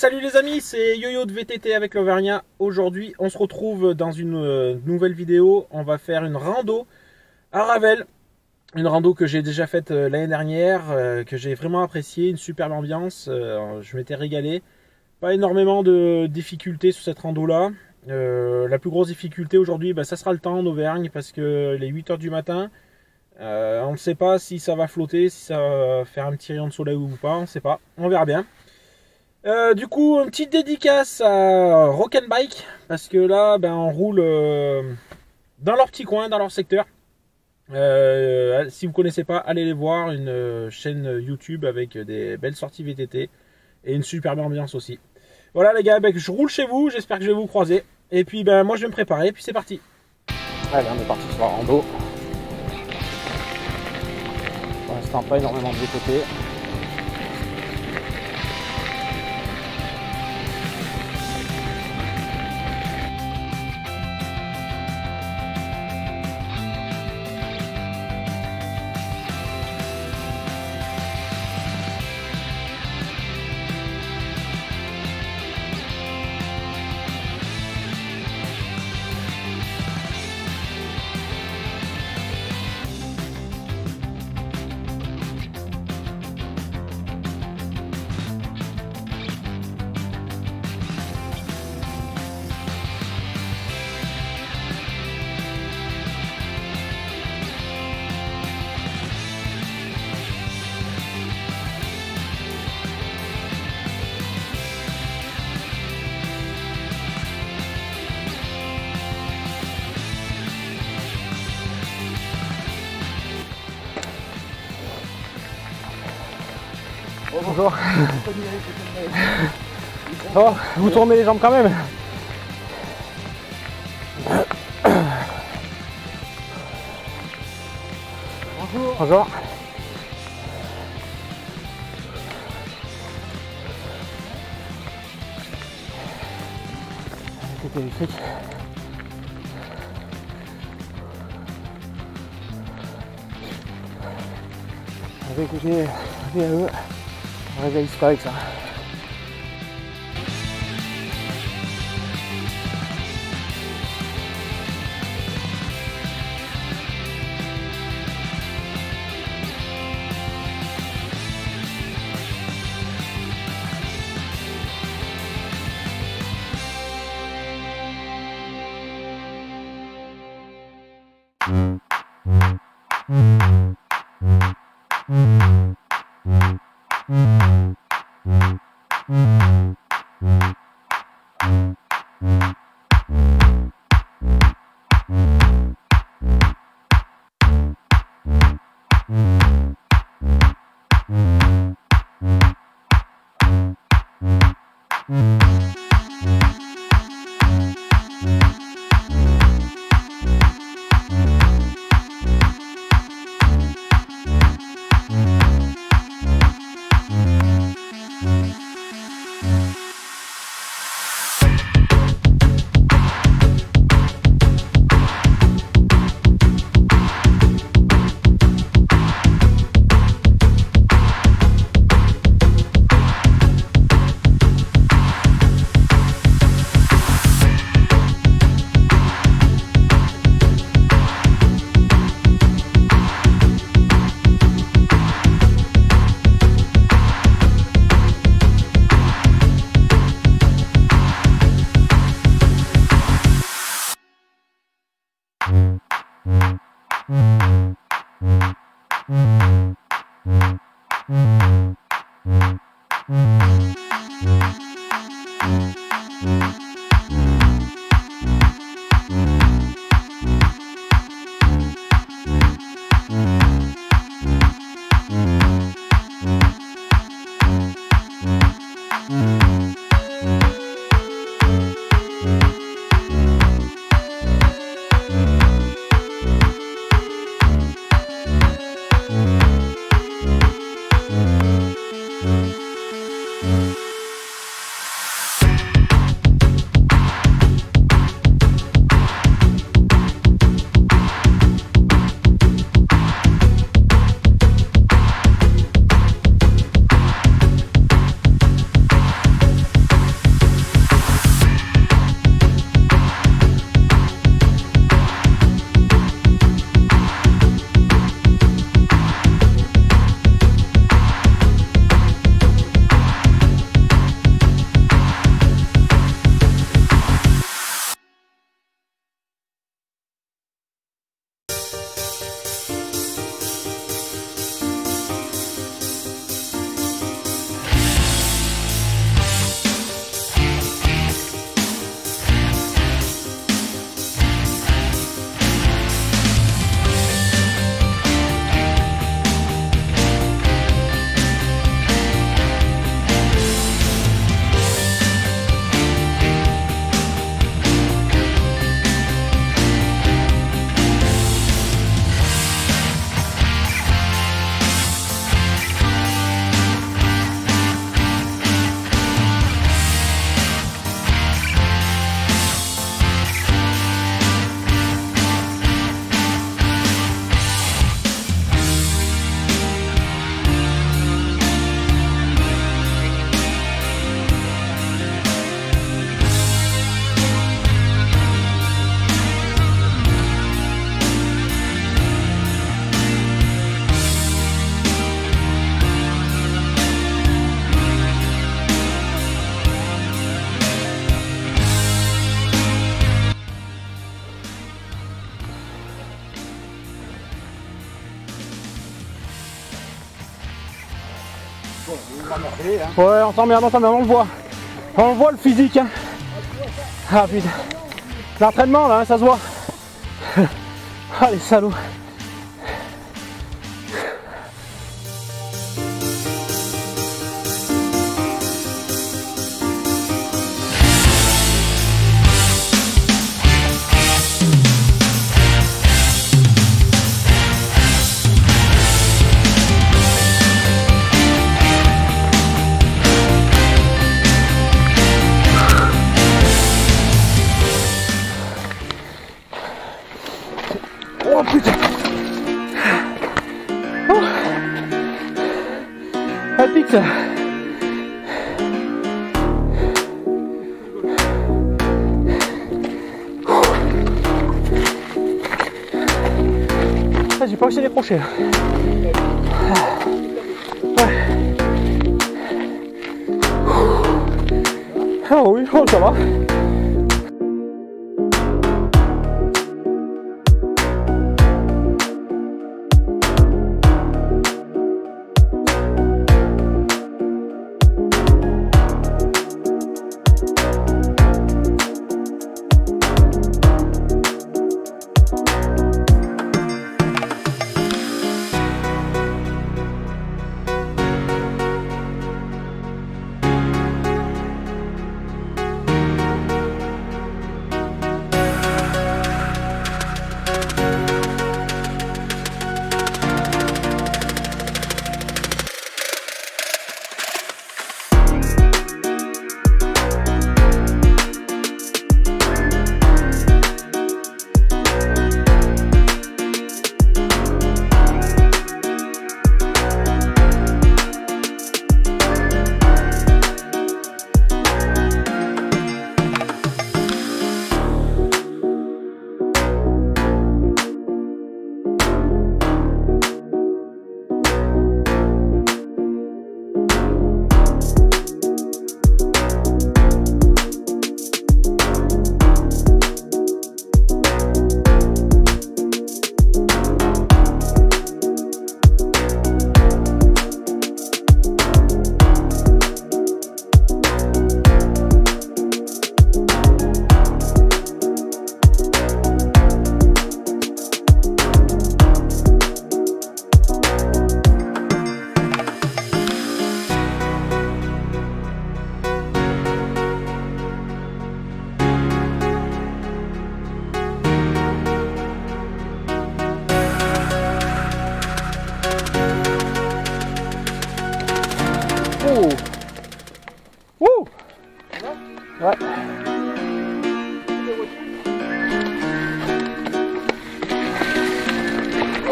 salut les amis, c'est YoYo de VTT avec l'Auvergnat. Aujourd'hui, on se retrouve dans une euh, nouvelle vidéo. On va faire une rando à Ravel. Une rando que j'ai déjà faite euh, l'année dernière, euh, que j'ai vraiment appréciée, une superbe ambiance. je m'étais régalé. Pas énormément de difficultés sur cette rando-là. la plus grosse difficulté aujourd'hui, bah, ça sera le temps en Auvergne parce que les 8h du matin, on ne sait pas si ça va flotter, si ça va faire un petit rayon de soleil ou pas, on ne sait pas. On verra bien. Euh, du coup, une petite dédicace à Rock'n'Bike, parce que là, ben, on roule euh, dans leur petit coin, dans leur secteur. Euh, si vous ne connaissez pas, allez les voir, une chaîne YouTube avec des belles sorties VTT et une superbe ambiance aussi. Voilà les gars, ben, je roule chez vous, j'espère que je vais vous croiser. Et puis ben, moi je vais me préparer, et puis c'est parti. Allez, on est parti sur la rando. Pour l'instant, pas énormément de VTT. Bonjour. Oh, vous tournez les jambes quand même. Bonjour. Bonjour. Électrique. Avec écouter VAE. On réveille pas avec Ouais, on s'emmerde, on s'emmerde, on le voit. On le voit le physique. Hein. Ah putain. L'entraînement là, hein, ça se voit. ah les salauds. J'ai pas réussi à décrocher là. Ouais. Ah oui, oh, ça va.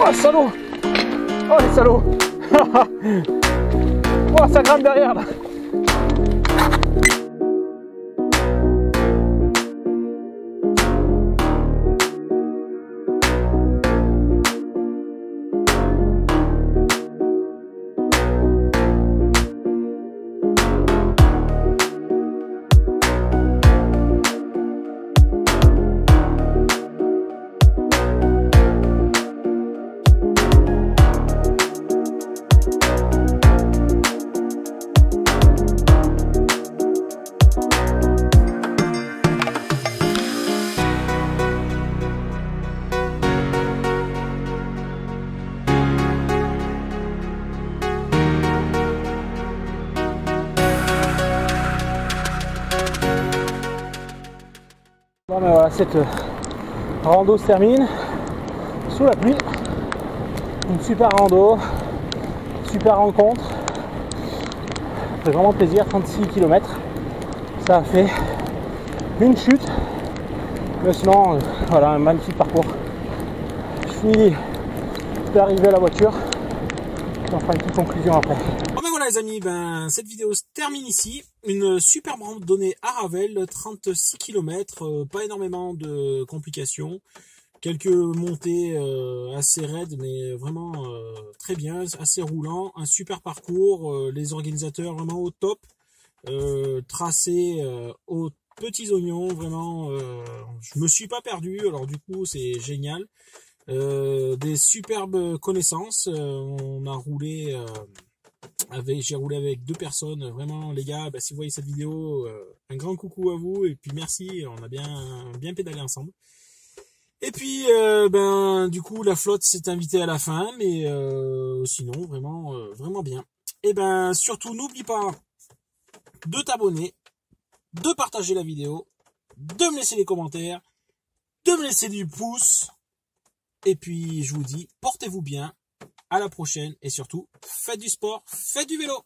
Oh, salaud. Oh, les salauds Oh, ça grimpe derrière, là Voilà, cette euh, rando se termine sous la pluie. Une super rando, super rencontre. Ça fait vraiment plaisir, 36 km. Ça a fait une chute. Mais sinon, euh, voilà, un magnifique parcours. Je finis d'arriver à la voiture. On fera une petite conclusion après. Les amis, ben cette vidéo se termine ici. Une superbe randonnée à Ravel, 36 km, pas énormément de complications. Quelques montées euh, assez raides, mais vraiment euh, très bien, assez roulant. Un super parcours, euh, les organisateurs vraiment au top. Euh, tracé euh, aux petits oignons, vraiment. euh, je me suis pas perdu, alors du coup c'est génial. Euh, des superbes connaissances. euh, on a roulé j'ai roulé avec deux personnes. Vraiment, les gars, bah, si vous voyez cette vidéo, euh, un grand coucou à vous et puis merci. On a bien, bien pédalé ensemble. Et puis, euh, ben, du coup, la flotte s'est invitée à la fin, mais euh, sinon, vraiment, vraiment bien. Et ben, surtout, n'oublie pas de t'abonner, de partager la vidéo, de me laisser des commentaires, de me laisser du pouce. Et puis, je vous dis, portez-vous bien à la prochaine et surtout, faites du sport, faites du vélo